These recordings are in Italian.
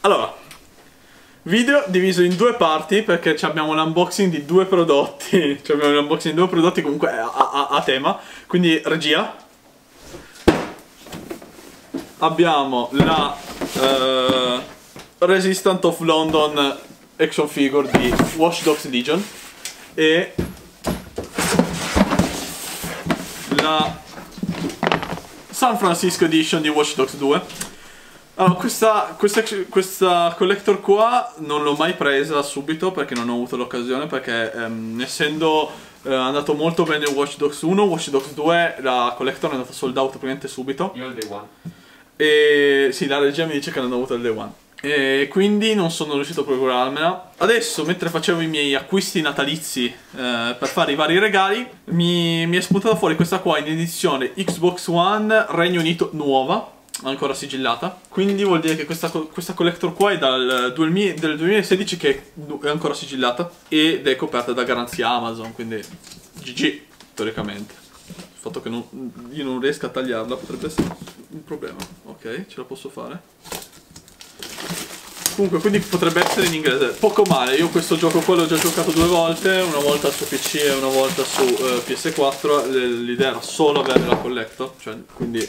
Allora, video diviso in due parti perché abbiamo l'unboxing di due prodotti. Cioè abbiamo l'unboxing di due prodotti comunque a, a- a tema. Quindi regia. Abbiamo la eh, Resistant of London action figure di Watch Dogs Legion e la San Francisco Edition di Watch Dogs 2. Allora, questa, questa, questa collector qua non l'ho mai presa subito perché non ho avuto l'occasione perché ehm, essendo eh, andato molto bene Watch Dogs 1, Watch Dogs 2 la collector è andata sold out praticamente subito Io il day one. e sì, la regia mi dice che non hanno avuto il day one e quindi non sono riuscito a procurarmela. Adesso, mentre facevo i miei acquisti natalizi eh, per fare i vari regali, mi, mi è spuntata fuori questa qua in edizione Xbox One Regno Unito nuova, ancora sigillata. Quindi vuol dire che questa, questa collector qua è dal 2000 del 2016 che è ancora sigillata ed è coperta da garanzia Amazon, quindi GG teoricamente. Il fatto che non- io non riesca a tagliarla potrebbe essere un problema. Ok, ce la posso fare. Comunque, quindi potrebbe essere in inglese. Poco male, io questo gioco qua l'ho già giocato due volte, una volta su PC e una volta su eh, PS4. L- L'idea era solo avere la collector, cioè, quindi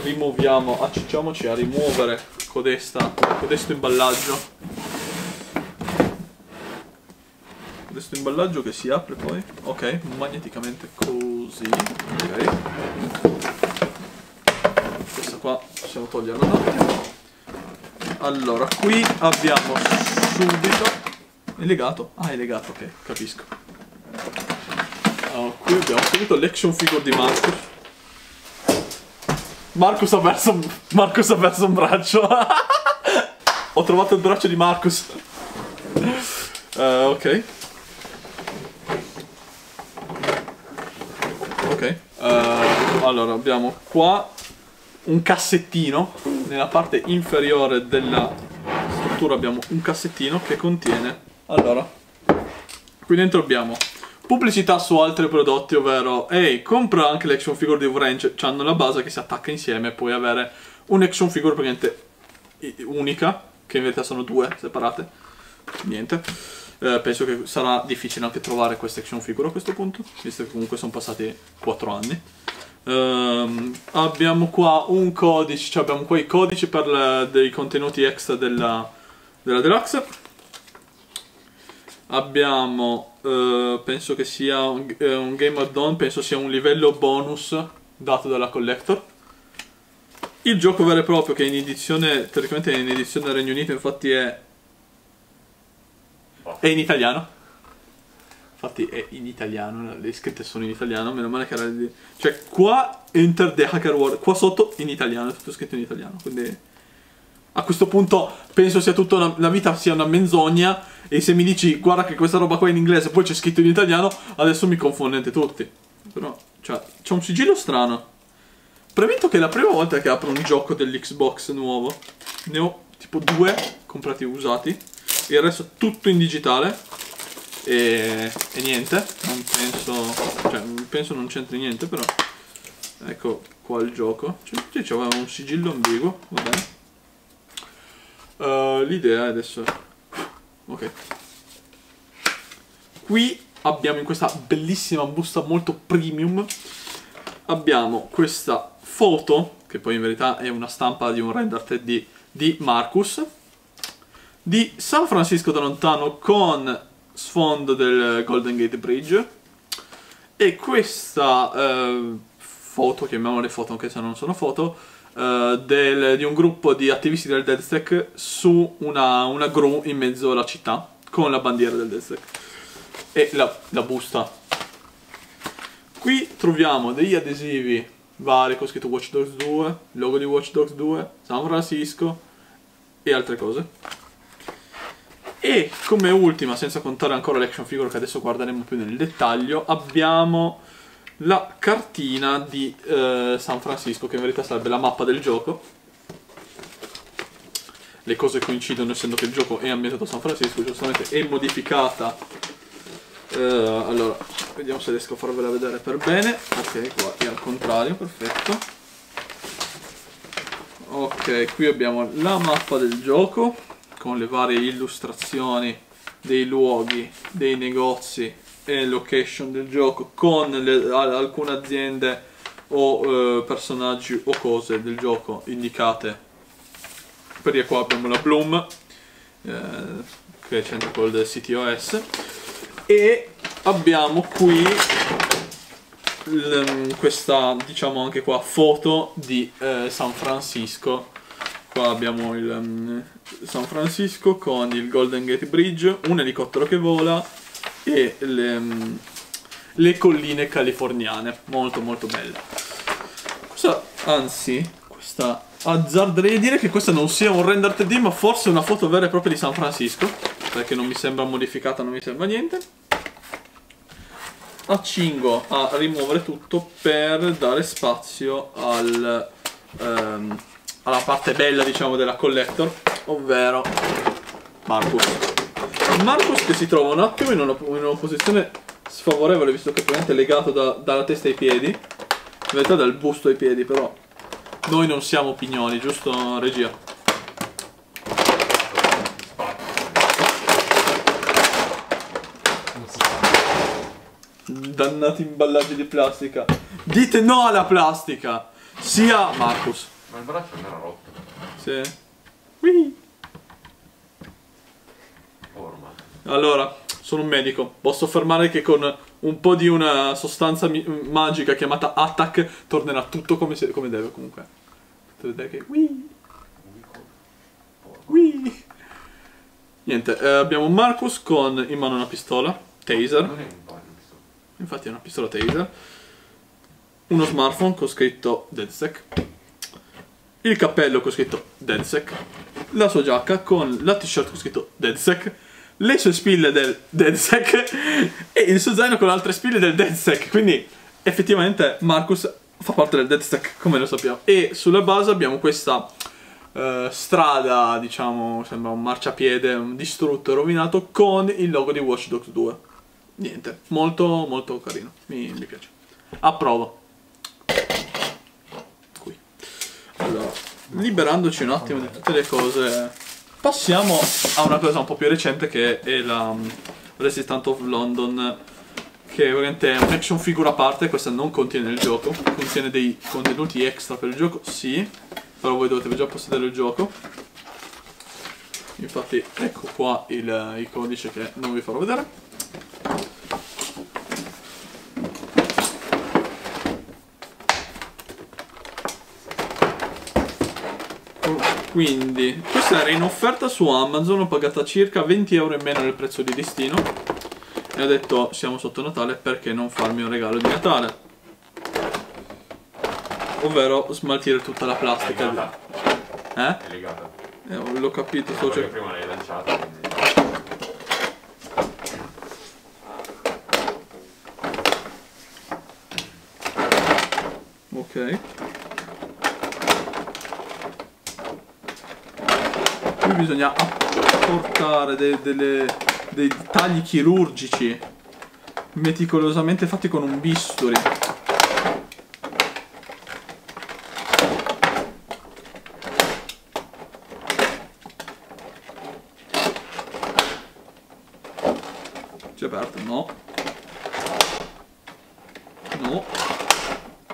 rimuoviamo, accicciamoci a rimuovere codesta, codesto imballaggio. Codesto imballaggio che si apre poi, ok, magneticamente così, ok. Questa qua possiamo toglierla un attimo. Allora, qui abbiamo subito... È legato? Ah, è legato, ok, capisco. Allora, qui abbiamo subito l'action figure di Marcus. Marcus ha perso, Marcus ha perso un braccio. Ho trovato il braccio di Marcus. Eh, ok. Ok. Eh, allora, abbiamo qua un cassettino. Nella parte inferiore della struttura abbiamo un cassettino che contiene... Allora, qui dentro abbiamo pubblicità su altri prodotti, ovvero ehi, compra anche l'action figure di Wrench, hanno la base che si attacca insieme e puoi avere un'action figure praticamente unica, che in verità sono due separate. Niente. Eh, penso che sarà difficile anche trovare queste action figure a questo punto, visto che comunque sono passati 4 anni. Ehm, abbiamo qua un codice, cioè abbiamo qua i codici per le- dei contenuti extra della, della deluxe. Abbiamo, eh, penso che sia un, eh, un Game Add-on, penso sia un livello bonus dato dalla Collector. Il gioco vero e proprio che è in edizione, teoricamente è in edizione Regno Unito, infatti è... È in italiano. Infatti è in italiano, le scritte sono in italiano, meno male che era... Cioè qua Enter the Hacker World, qua sotto in italiano, è tutto scritto in italiano, quindi... A questo punto penso sia tutta una, la vita sia una menzogna e se mi dici guarda che questa roba qua è in inglese e poi c'è scritto in italiano, adesso mi confondete tutti. Però, cioè, c'è un sigillo strano. Premetto che è la prima volta che apro un gioco dell'Xbox nuovo. Ne ho tipo due comprati usati. Il resto tutto in digitale. E, e niente. Non penso. Cioè, penso non c'entri niente, però. Ecco qua il gioco. Cioè, c'aveva un sigillo ambiguo. Va bene. L'idea adesso. Ok. Qui abbiamo in questa bellissima busta molto premium. Abbiamo questa foto, che poi in verità è una stampa di un render 3D di Marcus, di San Francisco da lontano con sfondo del Golden Gate Bridge. E questa eh, foto, chiamiamole foto anche se non sono foto, eh, del- di un gruppo di attivisti del DeadStack su una, una gru in mezzo alla città con la bandiera del DeadStack e la, la busta. Qui troviamo degli adesivi vari con scritto Watch Dogs 2, il logo di Watch Dogs 2, San Francisco e altre cose. E come ultima, senza contare ancora l'action figure che adesso guarderemo più nel dettaglio, abbiamo la cartina di eh, San Francisco, che in verità sarebbe la mappa del gioco. Le cose coincidono essendo che il gioco è ambientato a San Francisco, giustamente è modificata. Eh, allora, vediamo se riesco a farvela vedere per bene. Ok, qua è al contrario, perfetto. Ok, Ok, qui abbiamo la mappa del gioco con le varie illustrazioni dei luoghi, dei negozi e location del gioco con le, alcune aziende o eh, personaggi o cose del gioco indicate. Per qua abbiamo la Bloom eh, che c'entra quello del CTOS e abbiamo qui questa diciamo anche qua foto di eh, San Francisco qua abbiamo il um, San Francisco con il Golden Gate Bridge un elicottero che vola e le, um, le colline californiane. Molto molto belle questa, anzi questa azzarderei a dire che questa non sia un render 3D ma forse una foto vera e propria di San Francisco perché non mi sembra modificata non mi sembra niente. Accingo a rimuovere tutto per dare spazio al, ehm, alla parte bella diciamo della collector ovvero Marcus Marcus che si trova un attimo in una, in una posizione sfavorevole visto che è praticamente legato da, dalla testa ai piedi in realtà dal busto ai piedi però noi non siamo pignoli giusto regia? Dannati imballaggi di plastica. Dite no alla plastica! Sia Marcus. Ma il braccio non era rotto. Sì. Whee. Allora, sono un medico. Posso affermare che con un po' di una sostanza magica chiamata Attack tornerà tutto come, se, come deve comunque. Potete vedere che... Whee. Whee. Niente, eh, abbiamo Marcus con in mano una pistola, taser. Infatti è una pistola taser, uno smartphone con scritto DeadSec, il cappello con scritto DeadSec, la sua giacca con la t-shirt con scritto DeadSec, le sue spille del DeadSec e il suo zaino con altre spille del DeadSec, quindi effettivamente Marcus fa parte del DeadSec come lo sappiamo. E sulla base abbiamo questa uh, strada, diciamo, sembra un marciapiede distrutto e rovinato con il logo di Watch Dogs 2 niente, molto molto carino, mi, mi piace. Approvo. Qui. Allora, liberandoci un attimo di tutte le cose, passiamo a una cosa un po' più recente che è la um, Resistance of London che ovviamente è un action figure a parte, questa non contiene il gioco, contiene dei contenuti extra per il gioco, sì, però voi dovete già possedere il gioco. Infatti ecco qua il, il codice che non vi farò vedere. Quindi, questa era in offerta su Amazon, ho pagata circa 20 euro in meno del prezzo di listino. E ho detto, siamo sotto Natale, perché non farmi un regalo di Natale? Ovvero smaltire tutta la plastica. È Eh? È legata. Eh, l'ho capito, sto Perché cercando. prima l'hai lanciata. quindi- Ok. Qui bisogna apportare de- delle- dei tagli chirurgici meticolosamente fatti con un bisturi. Si è aperto? No. No.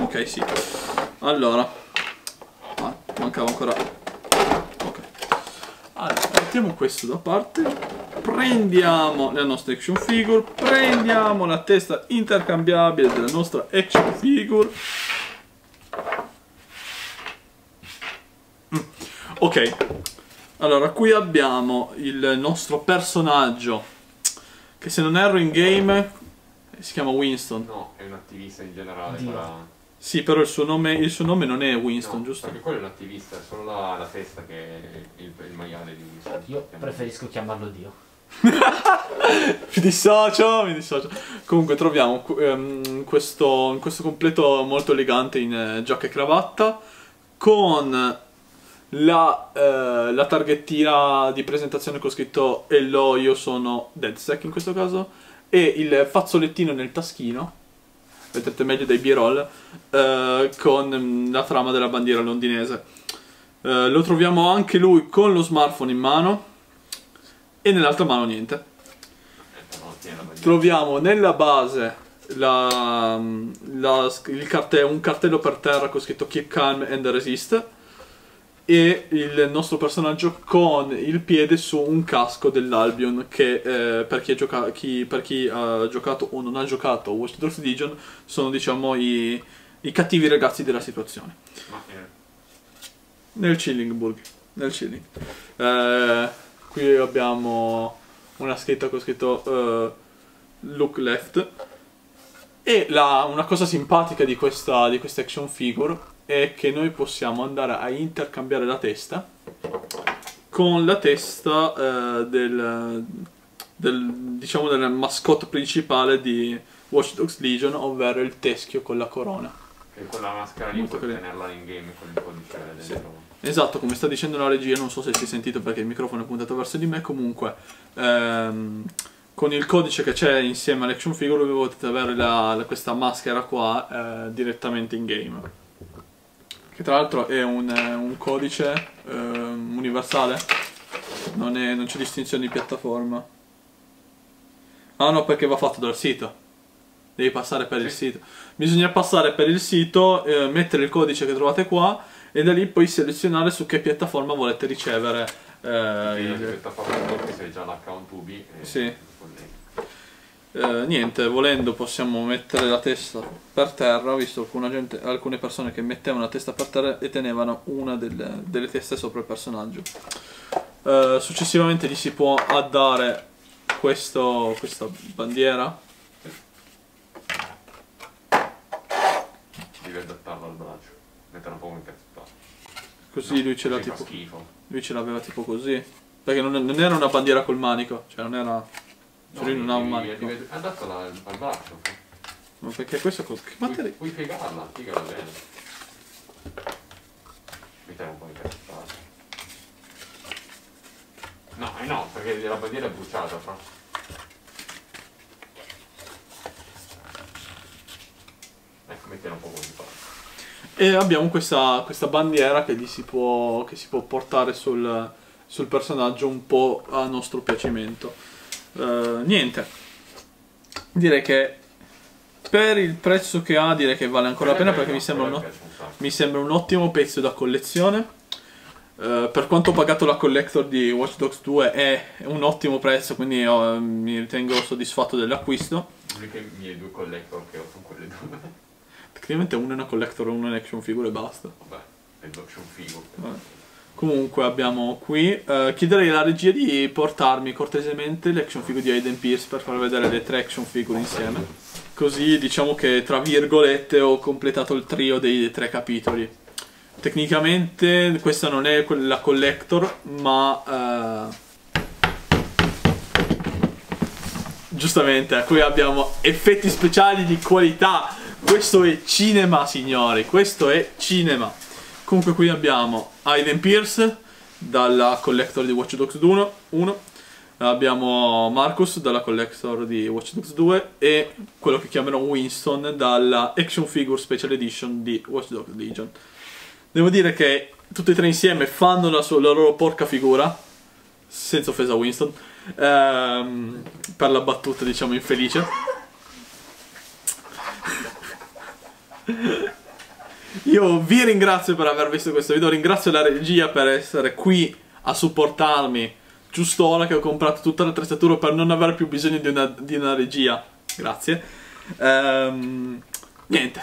Ok, sì. Allora. Ah, mancava ancora. Mettiamo questo da parte. Prendiamo la nostra action figure. Prendiamo la testa intercambiabile della nostra action figure. Mm, Ok. Allora, qui abbiamo il nostro personaggio. Che se non erro in game si chiama Winston. No, è un attivista in generale. Sì, però il suo nome, il suo nome non è Winston, No, giusto? Perché quello è un attivista, è solo la, la testa che è il, il maiale di Winston. Io preferisco chiamarlo Dio. Mi dissocio, mi dissocio. Comunque troviamo ehm, questo, questo completo molto elegante in eh, giacca e cravatta con la, eh, la targhettina di presentazione con scritto Hello, io sono DeadSec in questo caso e il fazzolettino nel taschino vedete meglio dai b-roll eh, con mm, la trama della bandiera londinese Eh, lo troviamo anche lui con lo smartphone in mano e nell'altra mano niente. La. Troviamo nella base la- la- il carte- un cartello per terra con scritto Keep Calm and Resist e il nostro personaggio con il piede su un casco dell'Albion che eh, per, chi ha gioca- chi- per chi ha giocato o non ha giocato Watch Dogs Legion sono diciamo i, i cattivi ragazzi della situazione. Ma, eh, nel Chillingburg nel Chilling. Eh, qui abbiamo una scritta con scritto eh, look left. E la- una cosa simpatica di questa, di questa action figure è che noi possiamo andare a intercambiare la testa con la testa eh, del, del diciamo del mascotto principale di Watch Dogs Legion ovvero il teschio con la corona che con la maschera lì Molto puoi carino. tenerla in game con il codice dentro. Esatto, come sta dicendo la regia, non so se si è sentito perché il microfono è puntato verso di me, comunque ehm, con il codice che c'è insieme all'action figure voi potete avere la- la- questa maschera qua eh, direttamente in game. Che tra l'altro è un, eh, un codice ehm, universale, non, è- non c'è distinzione di piattaforma. Ah no, perché va fatto dal sito. Devi passare per il Sì. sito. Bisogna passare per il sito, eh, mettere il codice che trovate qua e da lì poi selezionare su che piattaforma volete ricevere eh, il, aspetta a fare che sei già l'account Ubi Sì. Eh, niente, volendo possiamo mettere la testa per terra. Ho visto gente- alcune persone che mettevano la testa per terra e tenevano una delle, delle teste sopra il personaggio. Eh, successivamente gli si può addare questo, questa bandiera. Devi adattarlo al braccio. Mettere un po' incazzato. Così lui ce l'ha tipo. schifo. Lui ce l'aveva tipo così. Perché non, non era una bandiera col manico. Cioè non era. Cioè lui non ha un manico. devi Adattala al, al braccio. Ma perché questo. co- Che Puoi, materia. puoi piegarla, piegala bene. Mettere un po' incazzato. No, eh no, perché la bandiera è bruciata, fra. Ecco, mettere un po' così fa. E abbiamo questa, questa bandiera che, si può, che si può portare sul, sul personaggio un po' a nostro piacimento. Eh, niente. Direi che per il prezzo che ha, direi che vale ancora la pena perché mi sembra, un, mi un sembra un ottimo pezzo da collezione. Eh, per quanto ho pagato la collector di Watch Dogs 2 è un ottimo prezzo, quindi oh, mi ritengo soddisfatto dell'acquisto. Le uniche mie due collector che ho sono quelle due. Tecnicamente uno è una collector e uno è un action figure e basta. Vabbè, è l'action figure. Vabbè. Comunque abbiamo qui. eh, chiederei alla regia di portarmi cortesemente le action figure di Aiden Pierce per far vedere le tre action figure insieme. Così diciamo che tra virgolette ho completato il trio dei tre capitoli. Tecnicamente questa non è la collector, ma eh, giustamente qui abbiamo effetti speciali di qualità. Questo è cinema, signori. Questo è cinema. Comunque qui abbiamo Aiden Pierce dalla collector di Watch Dogs 1, 1. abbiamo Marcus dalla collector di Watch Dogs 2 e quello che chiamerò Winston dalla Action Figure Special Edition di Watch Dogs Legion. Devo dire che tutti e tre insieme fanno la, sua- la loro porca figura, senza offesa a Winston, ehm, per la battuta diciamo infelice. Io vi ringrazio per aver visto questo video, ringrazio la regia per essere qui a supportarmi. Giusto ora che ho comprato tutta l'attrezzatura per non avere più bisogno di una, di una regia. Grazie. Ehm, niente.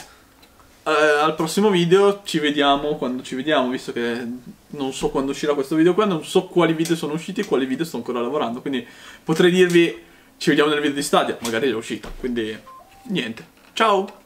Eh, al prossimo video ci vediamo quando ci vediamo, visto che non so quando uscirà questo video qua, non so quali video sono usciti e quali video sto ancora lavorando. Quindi potrei dirvi ci vediamo nel video di Stadia, magari è uscito. Quindi niente. Ciao!